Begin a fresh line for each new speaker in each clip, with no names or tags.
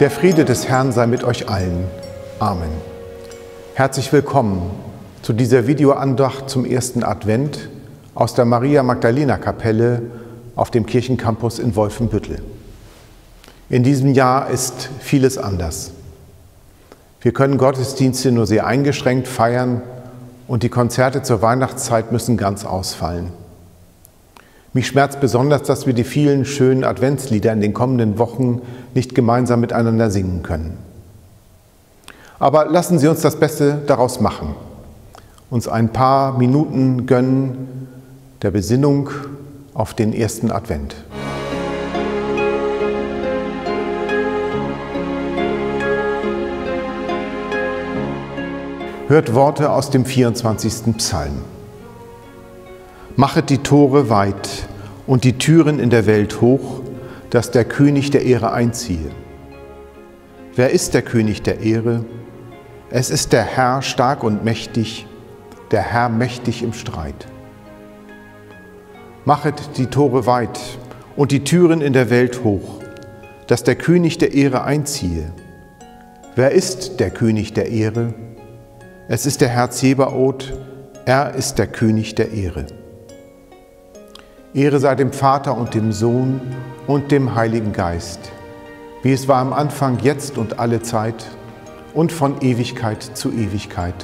Der Friede des Herrn sei mit euch allen. Amen. Herzlich willkommen zu dieser Videoandacht zum ersten Advent aus der Maria Magdalena Kapelle auf dem Kirchencampus in Wolfenbüttel. In diesem Jahr ist vieles anders. Wir können Gottesdienste nur sehr eingeschränkt feiern und die Konzerte zur Weihnachtszeit müssen ganz ausfallen. Mich schmerzt besonders, dass wir die vielen schönen Adventslieder in den kommenden Wochen nicht gemeinsam miteinander singen können. Aber lassen Sie uns das Beste daraus machen, uns ein paar Minuten gönnen der Besinnung auf den ersten Advent. Hört Worte aus dem 24. Psalm. Machet die Tore weit und die Türen in der Welt hoch, dass der König der Ehre einziehe. Wer ist der König der Ehre? Es ist der Herr stark und mächtig, der Herr mächtig im Streit. Machet die Tore weit und die Türen in der Welt hoch, dass der König der Ehre einziehe. Wer ist der König der Ehre? Es ist der Herr Zebaoth, er ist der König der Ehre. Ehre sei dem Vater und dem Sohn und dem Heiligen Geist, wie es war am Anfang, jetzt und alle Zeit und von Ewigkeit zu Ewigkeit.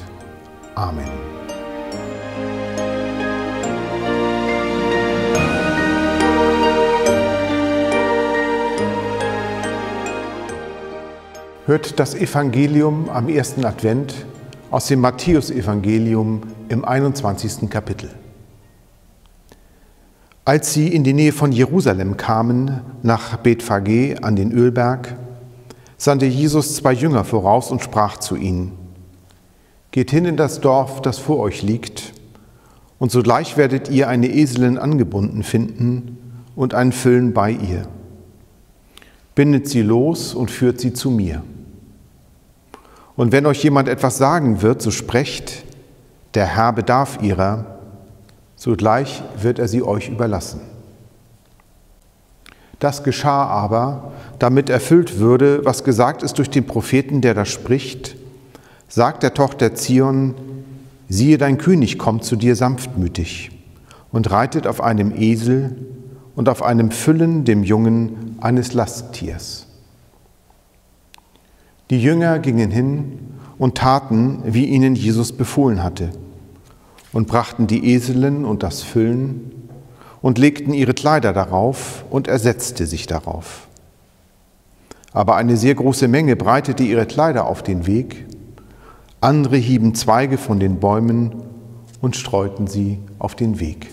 Amen. Hört das Evangelium am ersten Advent aus dem Matthäusevangelium im 21. Kapitel. Als sie in die Nähe von Jerusalem kamen, nach Bethphage an den Ölberg, sandte Jesus zwei Jünger voraus und sprach zu ihnen, Geht hin in das Dorf, das vor euch liegt, und sogleich werdet ihr eine Eselin angebunden finden und einen Füllen bei ihr. Bindet sie los und führt sie zu mir. Und wenn euch jemand etwas sagen wird, so sprecht, der Herr bedarf ihrer, sogleich wird er sie euch überlassen. Das geschah aber, damit erfüllt würde, was gesagt ist durch den Propheten, der da spricht, sagt der Tochter Zion, siehe, dein König kommt zu dir sanftmütig und reitet auf einem Esel und auf einem Füllen dem Jungen eines Lasttiers. Die Jünger gingen hin und taten, wie ihnen Jesus befohlen hatte und brachten die Eselin und das Füllen und legten ihre Kleider darauf und er setzte sich darauf. Aber eine sehr große Menge breitete ihre Kleider auf den Weg, andere hieben Zweige von den Bäumen und streuten sie auf den Weg.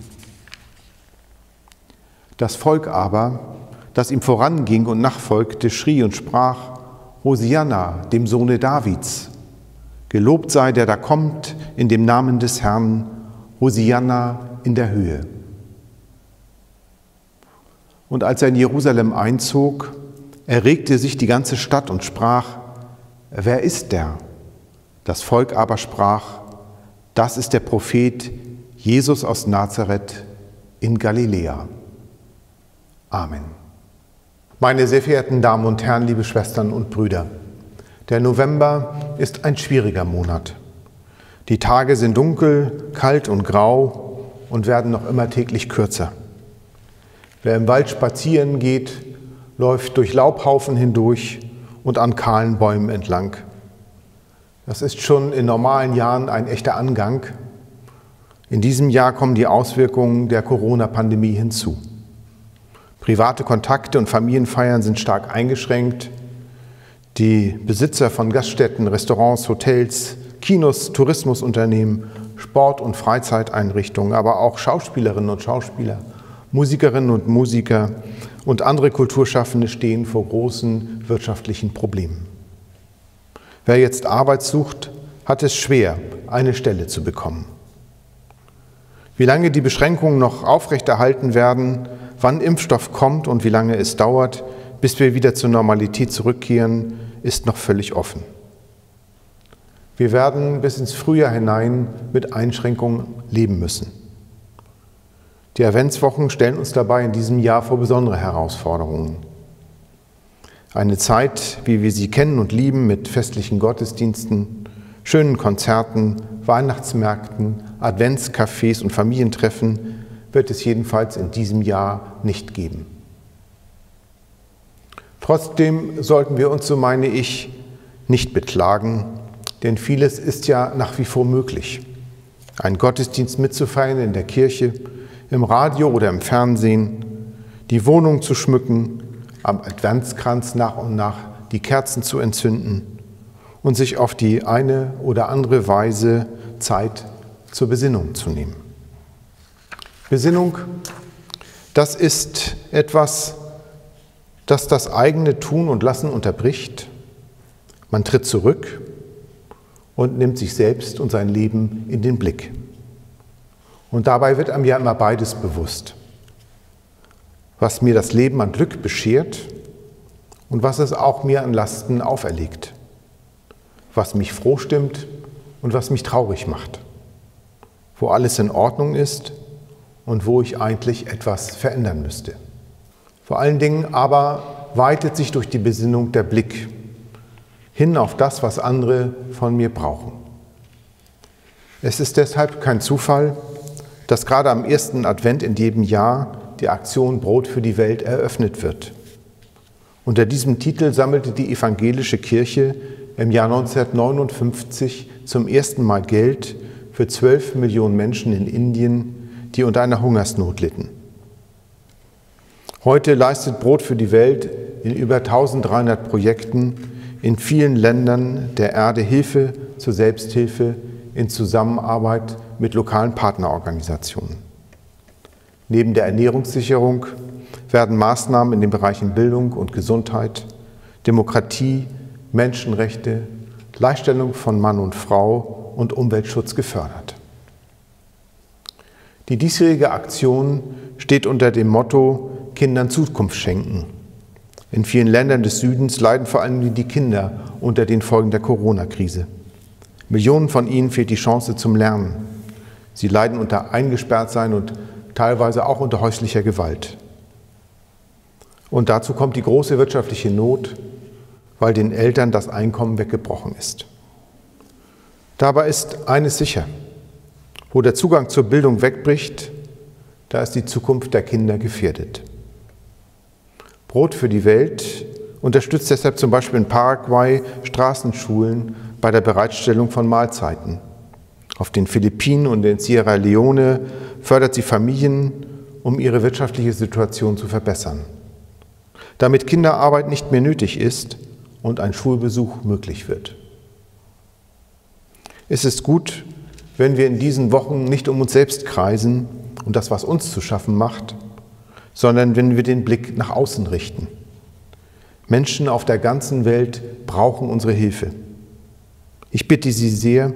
Das Volk aber, das ihm voranging und nachfolgte, schrie und sprach, Hosianna, dem Sohne Davids, Gelobt sei der da kommt in dem Namen des Herrn, Hosianna in der Höhe. Und als er in Jerusalem einzog, erregte sich die ganze Stadt und sprach, wer ist der? Das Volk aber sprach, das ist der Prophet Jesus aus Nazareth in Galiläa. Amen. Meine sehr verehrten Damen und Herren, liebe Schwestern und Brüder, der November ist ein schwieriger Monat. Die Tage sind dunkel, kalt und grau und werden noch immer täglich kürzer. Wer im Wald spazieren geht, läuft durch Laubhaufen hindurch und an kahlen Bäumen entlang. Das ist schon in normalen Jahren ein echter Angang. In diesem Jahr kommen die Auswirkungen der Corona-Pandemie hinzu. Private Kontakte und Familienfeiern sind stark eingeschränkt. Die Besitzer von Gaststätten, Restaurants, Hotels, Kinos, Tourismusunternehmen, Sport- und Freizeiteinrichtungen, aber auch Schauspielerinnen und Schauspieler, Musikerinnen und Musiker und andere Kulturschaffende stehen vor großen wirtschaftlichen Problemen. Wer jetzt Arbeit sucht, hat es schwer, eine Stelle zu bekommen. Wie lange die Beschränkungen noch aufrechterhalten werden, wann Impfstoff kommt und wie lange es dauert, bis wir wieder zur Normalität zurückkehren, ist noch völlig offen. Wir werden bis ins Frühjahr hinein mit Einschränkungen leben müssen. Die Adventswochen stellen uns dabei in diesem Jahr vor besondere Herausforderungen. Eine Zeit, wie wir sie kennen und lieben, mit festlichen Gottesdiensten, schönen Konzerten, Weihnachtsmärkten, Adventscafés und Familientreffen wird es jedenfalls in diesem Jahr nicht geben. Trotzdem sollten wir uns, so meine ich, nicht beklagen, denn vieles ist ja nach wie vor möglich. Einen Gottesdienst mitzufeiern in der Kirche, im Radio oder im Fernsehen, die Wohnung zu schmücken, am Adventskranz nach und nach die Kerzen zu entzünden und sich auf die eine oder andere Weise Zeit zur Besinnung zu nehmen. Besinnung, das ist etwas, das das eigene Tun und Lassen unterbricht. Man tritt zurück und nimmt sich selbst und sein Leben in den Blick. Und dabei wird einem ja immer beides bewusst. Was mir das Leben an Glück beschert und was es auch mir an Lasten auferlegt. Was mich froh stimmt und was mich traurig macht. Wo alles in Ordnung ist und wo ich eigentlich etwas verändern müsste. Vor allen Dingen aber weitet sich durch die Besinnung der Blick hin auf das, was andere von mir brauchen. Es ist deshalb kein Zufall, dass gerade am ersten Advent in jedem Jahr die Aktion Brot für die Welt eröffnet wird. Unter diesem Titel sammelte die evangelische Kirche im Jahr 1959 zum ersten Mal Geld für 12 Millionen Menschen in Indien, die unter einer Hungersnot litten. Heute leistet Brot für die Welt in über 1300 Projekten in vielen Ländern der Erde Hilfe zur Selbsthilfe in Zusammenarbeit mit lokalen Partnerorganisationen. Neben der Ernährungssicherung werden Maßnahmen in den Bereichen Bildung und Gesundheit, Demokratie, Menschenrechte, Gleichstellung von Mann und Frau und Umweltschutz gefördert. Die diesjährige Aktion steht unter dem Motto Kindern Zukunft schenken. In vielen Ländern des Südens leiden vor allem die Kinder unter den Folgen der Corona-Krise. Millionen von ihnen fehlt die Chance zum Lernen. Sie leiden unter Eingesperrtsein und teilweise auch unter häuslicher Gewalt. Und dazu kommt die große wirtschaftliche Not, weil den Eltern das Einkommen weggebrochen ist. Dabei ist eines sicher, wo der Zugang zur Bildung wegbricht, da ist die Zukunft der Kinder gefährdet. Brot für die Welt unterstützt deshalb zum Beispiel in Paraguay Straßenschulen bei der Bereitstellung von Mahlzeiten. Auf den Philippinen und in Sierra Leone fördert sie Familien, um ihre wirtschaftliche Situation zu verbessern. Damit Kinderarbeit nicht mehr nötig ist und ein Schulbesuch möglich wird. Es ist gut, wenn wir in diesen Wochen nicht um uns selbst kreisen und das, was uns zu schaffen macht, sondern wenn wir den Blick nach außen richten. Menschen auf der ganzen Welt brauchen unsere Hilfe. Ich bitte Sie sehr,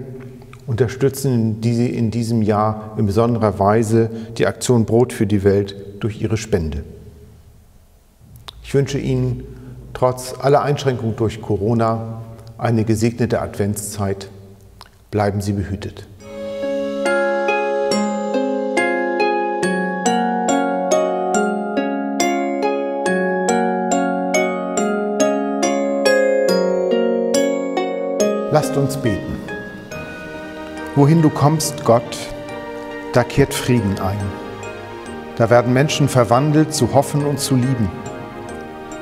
unterstützen Sie in diesem Jahr in besonderer Weise die Aktion Brot für die Welt durch Ihre Spende. Ich wünsche Ihnen trotz aller Einschränkungen durch Corona eine gesegnete Adventszeit. Bleiben Sie behütet. Lasst uns beten. Wohin du kommst, Gott, da kehrt Frieden ein. Da werden Menschen verwandelt zu hoffen und zu lieben,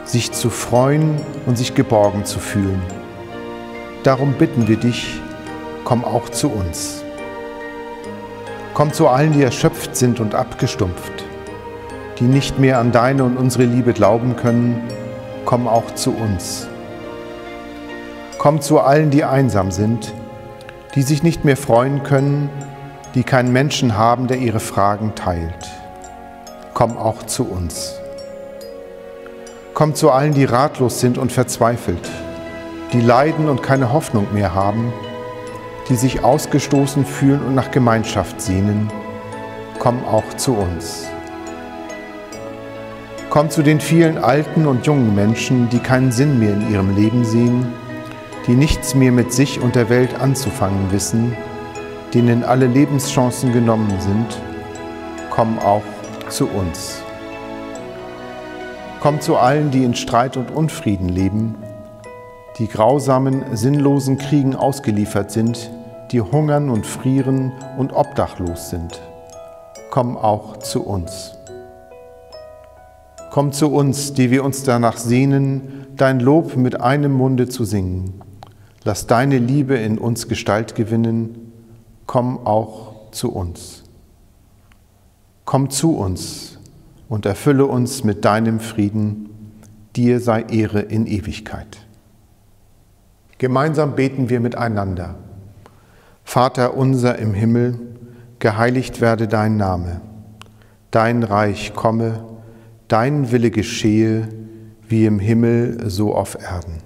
sich zu freuen und sich geborgen zu fühlen. Darum bitten wir dich, komm auch zu uns. Komm zu allen, die erschöpft sind und abgestumpft, die nicht mehr an deine und unsere Liebe glauben können, komm auch zu uns. Komm zu allen, die einsam sind, die sich nicht mehr freuen können, die keinen Menschen haben, der ihre Fragen teilt. Komm auch zu uns. Komm zu allen, die ratlos sind und verzweifelt, die leiden und keine Hoffnung mehr haben, die sich ausgestoßen fühlen und nach Gemeinschaft sehnen. Komm auch zu uns. Komm zu den vielen alten und jungen Menschen, die keinen Sinn mehr in ihrem Leben sehen, die nichts mehr mit sich und der Welt anzufangen wissen, denen alle Lebenschancen genommen sind, komm auch zu uns. Komm zu allen, die in Streit und Unfrieden leben, die grausamen, sinnlosen Kriegen ausgeliefert sind, die hungern und frieren und obdachlos sind. Komm auch zu uns. Komm zu uns, die wir uns danach sehnen, dein Lob mit einem Munde zu singen. Lass deine Liebe in uns Gestalt gewinnen. Komm auch zu uns. Komm zu uns und erfülle uns mit deinem Frieden. Dir sei Ehre in Ewigkeit. Gemeinsam beten wir miteinander. Vater unser im Himmel, geheiligt werde dein Name. Dein Reich komme, dein Wille geschehe, wie im Himmel so auf Erden.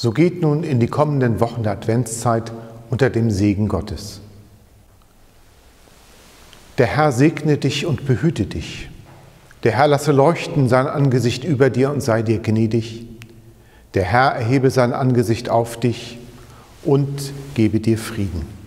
So geht nun in die kommenden Wochen der Adventszeit unter dem Segen Gottes. Der Herr segne dich und behüte dich. Der Herr lasse leuchten sein Angesicht über dir und sei dir gnädig. Der Herr erhebe sein Angesicht auf dich und gebe dir Frieden.